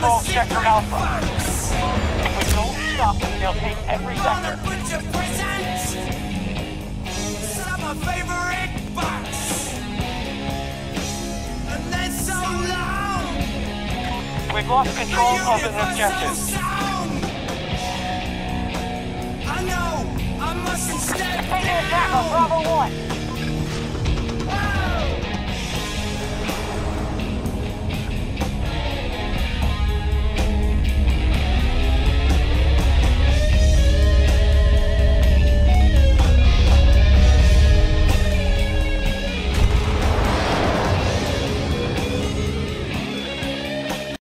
control Sector Alpha. If we don't stop them, they'll take every sector. We've lost control of an objective.